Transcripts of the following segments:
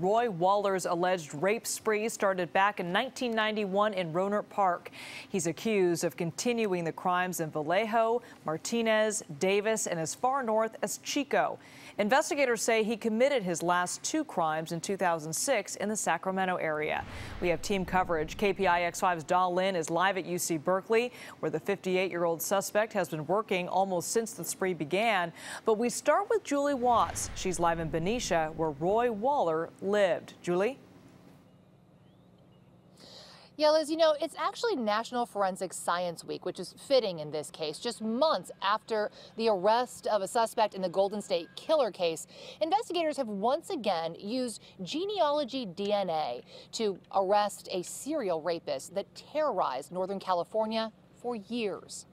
Roy Waller's alleged rape spree started back in 1991 in Rohnert Park. He's accused of continuing the crimes in Vallejo, Martinez, Davis, and as far north as Chico. Investigators say he committed his last two crimes in 2006 in the Sacramento area. We have team coverage. KPIX5's Da Lin is live at UC Berkeley, where the 58-year-old suspect has been working almost since the spree began. But we start with Julie Watts. She's live in Benicia, where Roy Waller lived. Julie? Yeah, Liz, you know, it's actually National Forensic Science Week, which is fitting in this case. Just months after the arrest of a suspect in the Golden State Killer case, investigators have once again used genealogy DNA to arrest a serial rapist that terrorized Northern California for years.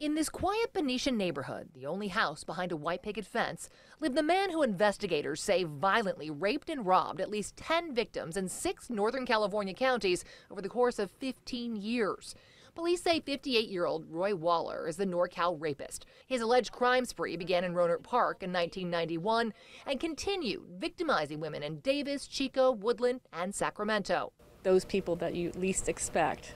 In this quiet Benicia neighborhood, the only house behind a white picket fence, lived the man who investigators say violently raped and robbed at least 10 victims in six Northern California counties over the course of 15 years. Police say 58 year old Roy Waller is the NorCal rapist. His alleged crime spree began in Rohnert Park in 1991 and continued victimizing women in Davis, Chico, Woodland, and Sacramento. Those people that you least expect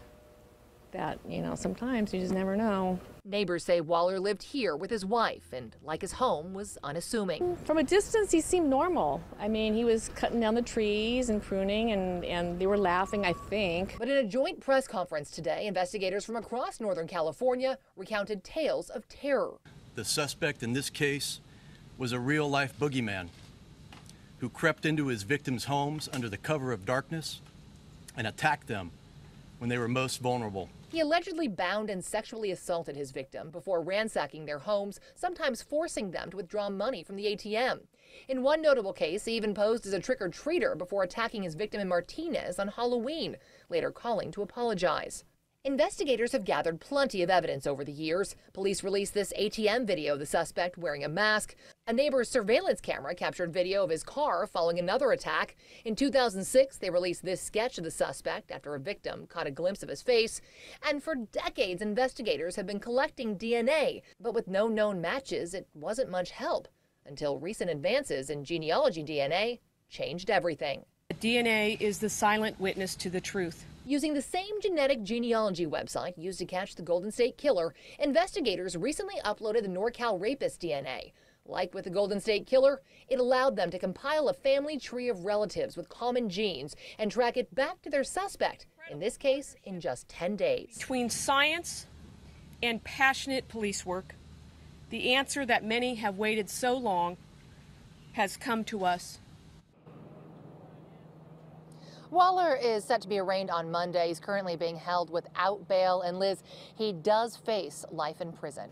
that, you know, sometimes you just never know. Neighbors say Waller lived here with his wife and, like his home, was unassuming. From a distance, he seemed normal. I mean, he was cutting down the trees and pruning, and, and they were laughing, I think. But in a joint press conference today, investigators from across Northern California recounted tales of terror. The suspect in this case was a real life boogeyman who crept into his victims' homes under the cover of darkness and attacked them when they were most vulnerable. He allegedly bound and sexually assaulted his victim before ransacking their homes, sometimes forcing them to withdraw money from the ATM. In one notable case, he even posed as a trick or treater before attacking his victim in Martinez on Halloween, later calling to apologize. Investigators have gathered plenty of evidence over the years. Police released this ATM video of the suspect wearing a mask. A neighbor's surveillance camera captured video of his car following another attack. In 2006, they released this sketch of the suspect after a victim caught a glimpse of his face. And for decades, investigators have been collecting DNA, but with no known matches, it wasn't much help until recent advances in genealogy DNA changed everything. DNA is the silent witness to the truth. Using the same genetic genealogy website used to catch the Golden State Killer, investigators recently uploaded the NorCal rapist DNA. Like with the Golden State Killer, it allowed them to compile a family tree of relatives with common genes and track it back to their suspect, in this case, in just 10 days. Between science and passionate police work, the answer that many have waited so long has come to us Waller is set to be arraigned on Monday. He's currently being held without bail. And Liz, he does face life in prison.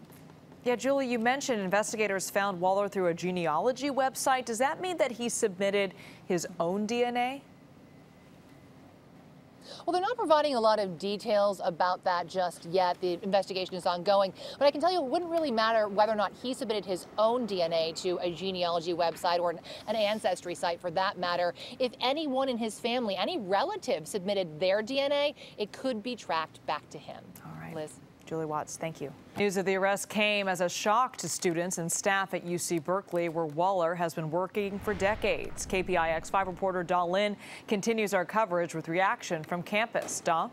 Yeah, Julie, you mentioned investigators found Waller through a genealogy website. Does that mean that he submitted his own DNA? Well, they're not providing a lot of details about that just yet. The investigation is ongoing. But I can tell you it wouldn't really matter whether or not he submitted his own DNA to a genealogy website or an ancestry site for that matter. If anyone in his family, any relative submitted their DNA, it could be tracked back to him. All right. Liz. Julie Watts, thank you. News of the arrest came as a shock to students and staff at UC Berkeley, where Waller has been working for decades. KPIX 5 reporter Da Lin continues our coverage with reaction from campus. Da?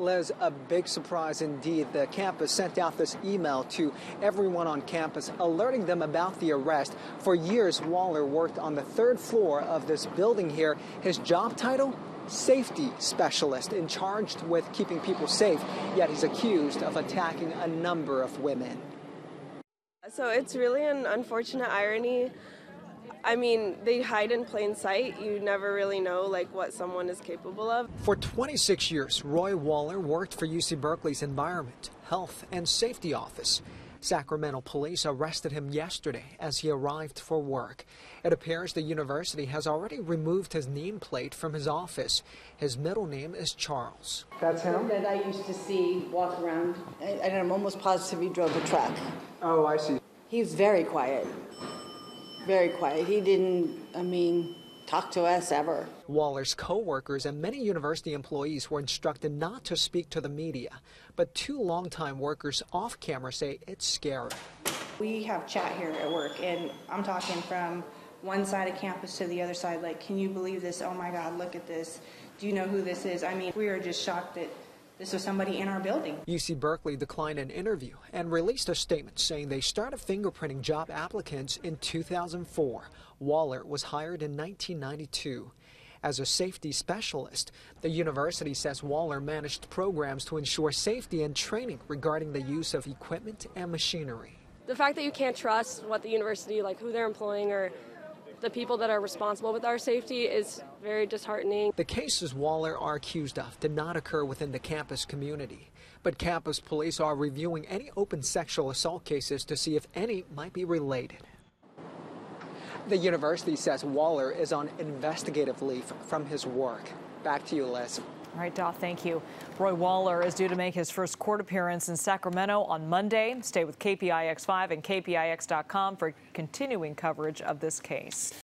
Les, a big surprise indeed. The campus sent out this email to everyone on campus alerting them about the arrest. For years, Waller worked on the third floor of this building here. His job title? Safety specialist and charged with keeping people safe, yet he's accused of attacking a number of women. So it's really an unfortunate irony. I mean, they hide in plain sight. You never really know like what someone is capable of. For 26 years, Roy Waller worked for UC Berkeley's Environment, Health, and Safety Office. Sacramento police arrested him yesterday as he arrived for work. It appears the university has already removed his nameplate from his office. His middle name is Charles. That's him? That I used to see walk around, and I'm almost positive he drove a truck. Oh, I see. He's very quiet. Very quiet. He didn't, I mean, talk to us ever. Waller's co-workers and many university employees were instructed not to speak to the media, but two longtime workers off camera say it's scary. We have chat here at work, and I'm talking from one side of campus to the other side, like, can you believe this? Oh my God, look at this. Do you know who this is? I mean, we are just shocked that this was somebody in our building. UC Berkeley declined an interview and released a statement saying they started fingerprinting job applicants in 2004. Waller was hired in 1992. As a safety specialist, the university says Waller managed programs to ensure safety and training regarding the use of equipment and machinery. The fact that you can't trust what the university, like who they're employing or the people that are responsible with our safety is very disheartening. The cases Waller are accused of did not occur within the campus community, but campus police are reviewing any open sexual assault cases to see if any might be related. The university says Waller is on investigative leave from his work. Back to you, Liz. All right, Dot, thank you. Roy Waller is due to make his first court appearance in Sacramento on Monday. Stay with KPIX 5 and KPIX.com for continuing coverage of this case.